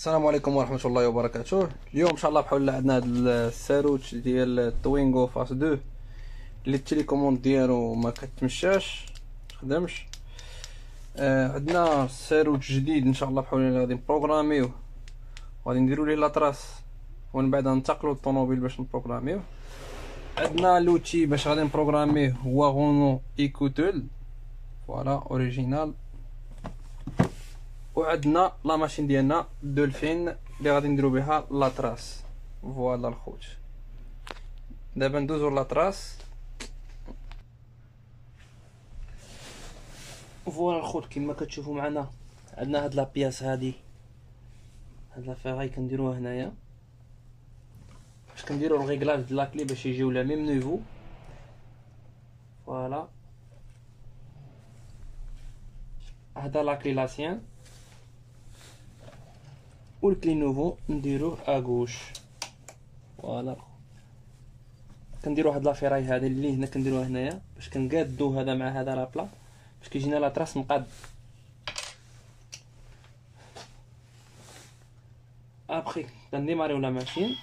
السلام عليكم ورحمة الله وبركاته. اليوم إن شاء الله بحول عندنا هاد الساروت ديال ال Twingo phase deux. اللي ال télécommande ديالو ما كتمشاش تخدمش. آه عندنا ساروت جديد إن شاء الله بحول غادي نبروغراميوه. وغادي نديرو ليه la trace ومن بعد ننتقلو للطوموبيل باش نبروغراميوه. عندنا l'outil باش غادي نبروغراميه هو Renault ECU Tool voilà original وعندنا la machine ديالنا دولفين اللي غادي نديرو بها la trace. voilà الخوت. دابا ندوزو la trace. voilà الخوت كما كتشوفوا معنا. عندنا هاد la pièce هادي. هاد la ferraille كنديروها هنايا. باش كنديرو ال réglage د la clé باش يجيو le même niveau. voilà. هذا la clé l'ancienne. وال clé nouveau نديروه à gauche voilà كنديرو واحد la ferraille هادي اللي هنا كنديروها هنايا باش كنقادو هذا مع هذا لابلا باش كيجينا la trace مقاد ابخي كنديماريو la machine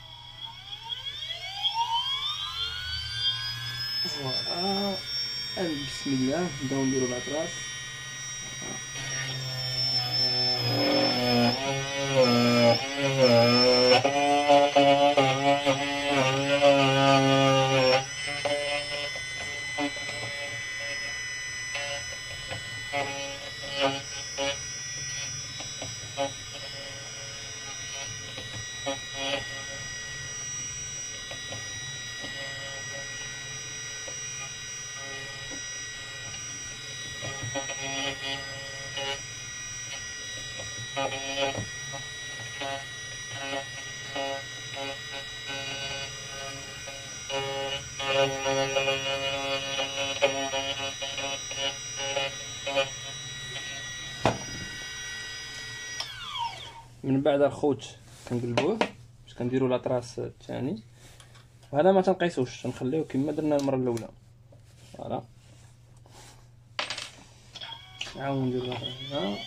فوالا بسم الله نبداو نديرو لا تراس من بعد الخوت كنقلبوه باش كنديرو لاطراس الثاني وهذا ما تنقيسوش تنخليوه كما درنا المرة الأولى. فوالا. نعاود نديرو هنا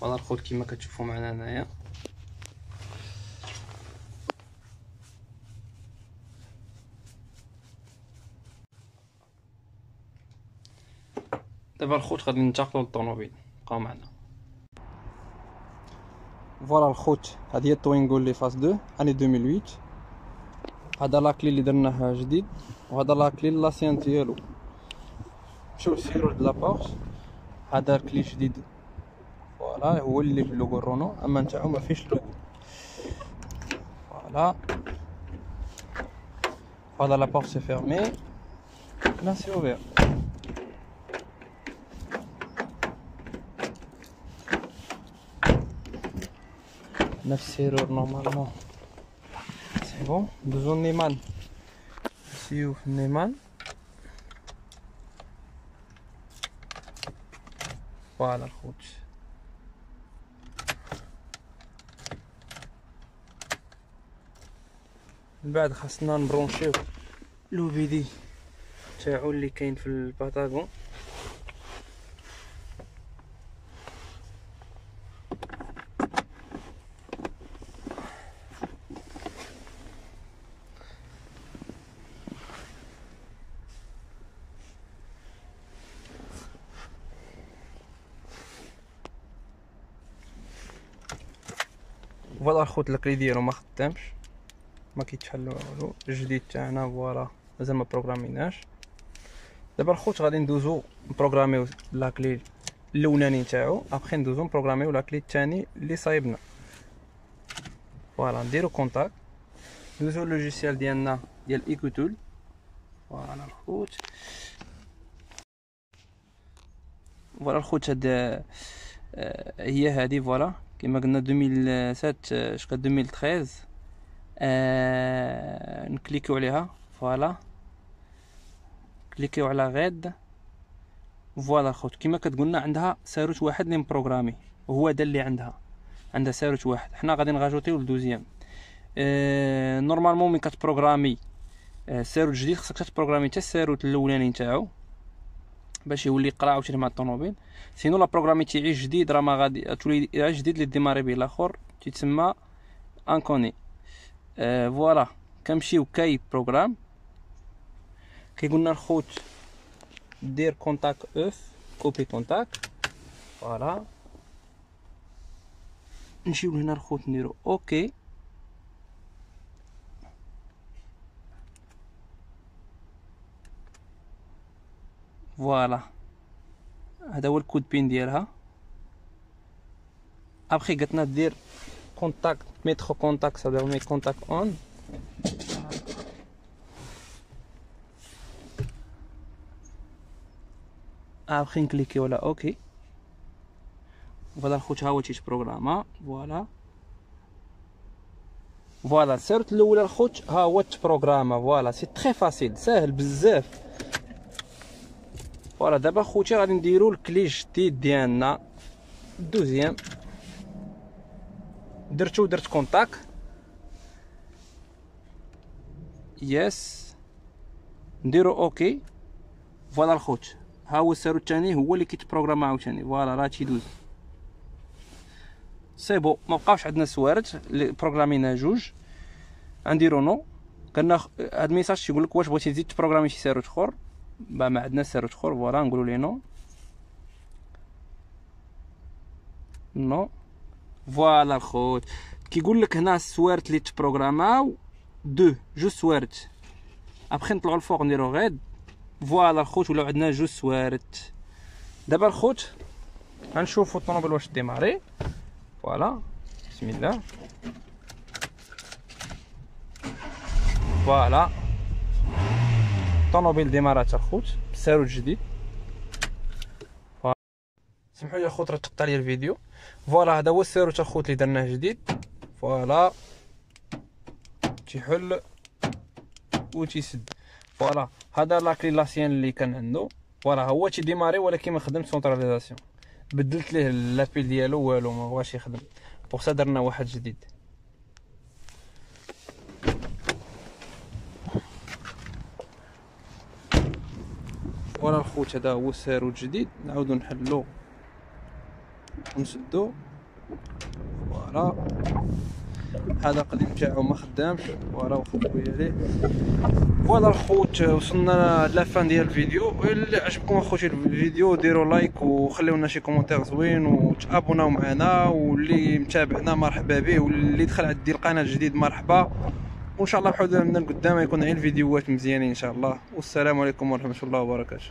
voilà الخوت كيما كتشوفوا معنا هنايا دابا الخوت غادي ننتقلوا للطوموبيل بقاو معنا voilà الخوت هذه هي ال Twingo اللي phase 2 année 2008 هذا la clé اللي درناه جديد وهذا la clé l'ancienne ديالو شوف ال serrure de la porte هذا ال clé جديد voilà هو اللي بال logo Renault اما نتاعو ما فيش logo voilà هذا la porte c'est fermé là c'est ouvert نفس ال serrure normalement c'est bon ندوزو ال Neiman نسيو في ال Neiman voilà الخوت من بعد خاصنا نبرونشيو l'OBD تاعو اللي كاين في ال boîte à gants voilà الخوت ال clé ديالو ما خدامش ما كيتحل والو الجديد تاعنا voilà. مازال ما بروغراميناش. دابا الخوت غادي ندوزو نبروغراميو la clé الأولاني نتاعو après ندوزو نبروغراميو la clé الثاني اللي صايبنا. voilà نديرو contact ندوزو ال logiciel ديالنا ديال ECU tool voilà الخوت voilà الخوت هاد آه، هي هادي voilà. كما قلنا 2007 jusqu'à 2013 آه نكليكيو عليها. voilà. كليكيو على read voilà الخوت كما كتقولنا عندها ساروت واحد اللي مبروغرامي وهو هذا اللي عندها. عندها ساروت واحد. حنا غادي نغاجوتيو ل deuxième. آه normalement ملي كتبروغرامي آه ساروت جديد خصك تبروغرامي حتى الساروت الاولاني نتاعو باش يولي يقرا عاوتاني مع الطوموبيل. sinon لا بروغراميتي غي جديد راه ما غادي تولي جديد اللي ديماري به الآخر. تيتسمى inconnue voilà. كنمشيو key program. كيقولنا الخوت دير contact off couper contact. voilà. نمشيو لهنا الخوت نديرو OK. voilà. هذا هو ال code PIN ديالها. أبخي قالتنا دير contact mettre contact ça dire mis contact on après نكليكي على OK voilà الخوت ها هو بروغراما voilà voilà ساروت الاولى الخوت ها هو تبروغراما voilà c'est très facile ساهل بزاف voilà دابا خوتي غادي نديرو ال clé جديد ديالنا deuxième درتو درت contact. yes نديرو OK voilà الخوت. ها هو الساروت الثاني هو اللي كيتبروغرام عاوتاني voilà راه تيدوز c'est bon ما بقاوش عندنا سوارت اللي بروغرامينا جوج. غنديرو no. كنا هاد ال message تيقول لك واش بغيتي تزيد تبروغرامي شي ساروت أخر. با ما عندنا ساروت أخر. voilà نقولوا ليه no. no. voilà الخوت كيقول لك هنا السوارت اللي تبروغراماو deux جوج سوارت ابخي نطلعوا الفوق نديرو read voilà الخوت ولاو عندنا جوج سوارت دابا الخوت غنشوفو الطوموبيل واش ديماري voilà بسم الله voilà طوموبيل ديمارات الخوت بسارو جديد سمحوا لي الخوت راه تقطع لي الفيديو. voilà هذا هو الساروت الخوت اللي درناه جديد. voilà. تيحل و تيسد voilà هذا la clé l'ancienne اللي كان عنده voilà هو تيديماري ولكن ما خدمش centralisation بدلت ليه la pile ديالو والو ما بغاش يخدم. pour درنا واحد جديد. voilà الخوت هذا هو الساروت الجديد. نعاودو نحلو. ونسدو voilà. هذا القديم تاعو ما خدامش. voilà وخدموا عليه voilà الخوت وصلنا la fin ديال الفيديو. اللي عجبكم أخوتي الفيديو ديروا like وخليو لنا شي commentaire زوين وتابوناو معنا. واللي متابعنا مرحبا به واللي دخل عندي القناة الجديد مرحبا. وإن شاء الله بحول من القدام يكون عين فيديوهات مزيانين إن شاء الله. والسلام عليكم ورحمة الله وبركاته.